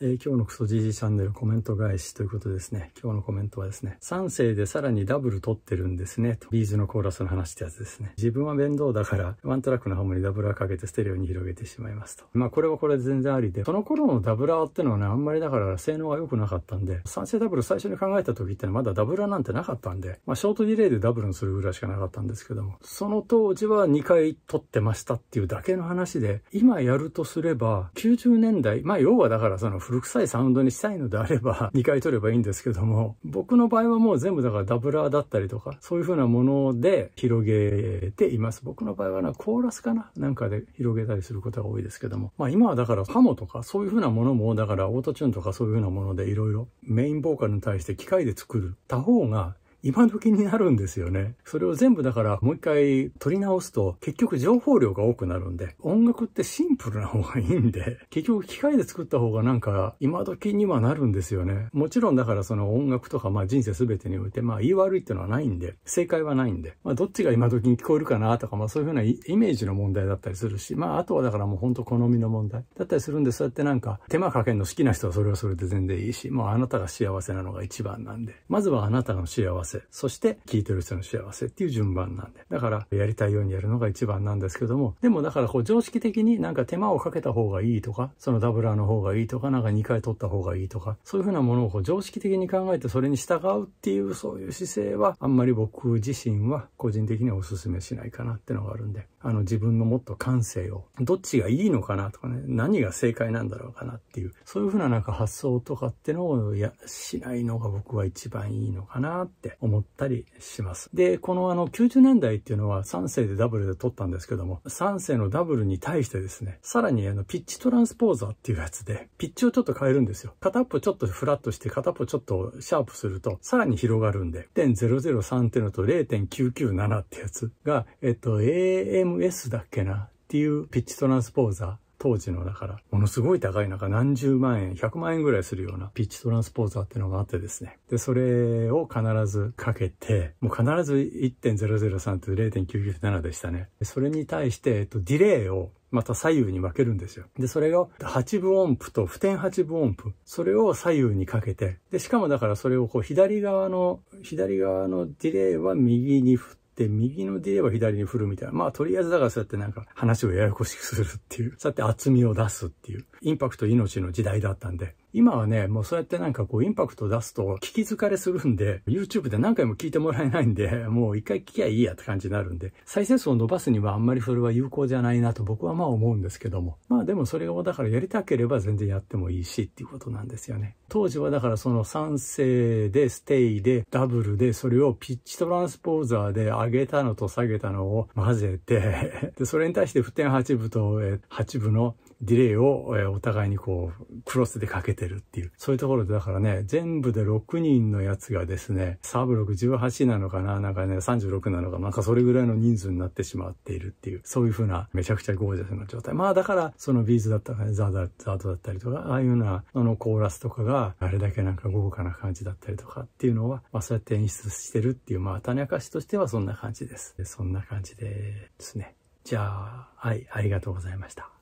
えー、今日のクソ GG チャンネルコメント返しということですね。今日のコメントはですね、3声でさらにダブル取ってるんですね。と。 B'z のコーラスの話ってやつですね。自分は面倒だから、ワントラックのハモにダブラーかけてステレオに広げてしまいますと。まあこれはこれで全然ありで、その頃のダブラーってのはね、あんまりだから性能が良くなかったんで、3声ダブル最初に考えた時ってのはまだダブラーなんてなかったんで、まあショートディレイでダブルにするぐらいしかなかったんですけども、その当時は2回取ってましたっていうだけの話で、今やるとすれば、90年代、まあ要はだからその古臭いサウンドにしたいのであれば 2回取ればいいんですけども、僕の場合はもう全部だからダブラーだったりとか、そういう風なもので広げています。僕の場合はな、コーラスかななんかで広げたりすることが多いですけども。まあ今はだからハモとかそういう風なものも、だからオートチューンとかそういう風なものでいろいろメインボーカルに対して機械で作るた方が今時になるんですよね。それを全部だからもう一回取り直すと結局情報量が多くなるんで、音楽ってシンプルな方がいいんで、結局機械で作った方がなんか今時にはなるんですよね。もちろんだからその音楽とかまあ人生全てにおいてまあ言い悪いっていうのはないんで、正解はないんで、まあどっちが今時に聞こえるかなとかまあそういうふうなイメージの問題だったりするし、まああとはだからもう本当好みの問題だったりするんで、そうやってなんか手間かけるの好きな人はそれはそれで全然いいし、もうあなたが幸せなのが一番なんで、まずはあなたの幸せ、そして聞いてる人の幸せっていう順番なんで。だから、やりたいようにやるのが一番なんですけども、でもだからこう常識的になんか手間をかけた方がいいとか、そのダブラーの方がいいとか、なんか2回取った方がいいとか、そういうふうなものをこう常識的に考えてそれに従うっていうそういう姿勢は、あんまり僕自身は個人的にはお勧めしないかなってのがあるんで、あの自分のもっと感性を、どっちがいいのかなとかね、何が正解なんだろうかなっていう、そういうふうななんか発想とかってのをや、しないのが僕は一番いいのかなって思ったりします。で、このあの90年代っていうのは3世でダブルで撮ったんですけども、3世のダブルに対してですね、さらにあのピッチトランスポーザーっていうやつで、ピッチをちょっと変えるんですよ。片っぽちょっとフラットして、片っぽちょっとシャープすると、さらに広がるんで、0.003っていうのと0.997ってやつが、えっと、AMS だっけなっていうピッチトランスポーザー。当時のだから、ものすごい高い、なんか何十万円、100万円ぐらいするようなピッチトランスポーザーっていうのがあってですね。で、それを必ずかけて、もう必ず1.003って0.997でしたね。それに対して、えっと、ディレイをまた左右に分けるんですよ。で、それが8分音符と普天8分音符。それを左右にかけて、で、しかもだからそれをこう左側の、左側のディレイは右に振って、で、右のディレイは左に振るみたいな。まあ、とりあえずだからそうやってなんか話をややこしくするっていう。そうやって厚みを出すっていう。インパクト命の時代だったんで。今はね、もうそうやってなんかこうインパクト出すと聞き疲れするんで、YouTube で何回も聞いてもらえないんで、もう一回聞きゃいいやって感じになるんで、再生数を伸ばすにはあんまりそれは有効じゃないなと僕はまあ思うんですけども。まあでもそれをだからやりたければ全然やってもいいしっていうことなんですよね。当時はだからその3世でステイでダブルでそれをピッチトランスポーザーで上げたのと下げたのを混ぜて、で、それに対して普天8部と8部のディレイをお互いにこうクロスでかけてるっていう。そういうところでだからね、全部で6人のやつがですね、サブ6、18なのかななんかね、36なのかなんかそれぐらいの人数になってしまっているっていう、そういうふうなめちゃくちゃゴージャスな状態。まあだから、そのビーズだったり、ザードだったりとか、ああいうような、あのコーラスとかがあれだけなんか豪華な感じだったりとかっていうのは、まあそうやって演出してるっていう、まあ種明かしとしてはそんな感じです。そんな感じですね。じゃあ、はい、ありがとうございました。